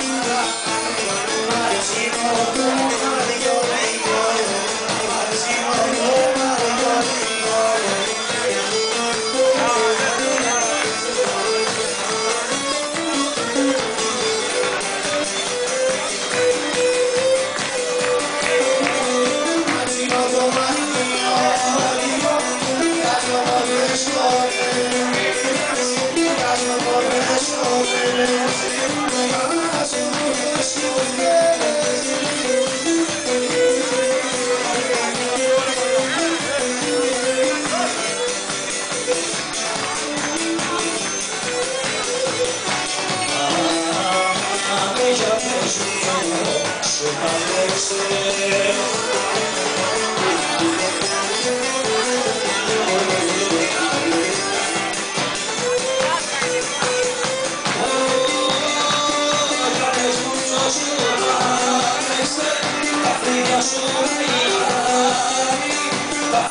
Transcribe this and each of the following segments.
Música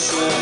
Christmas.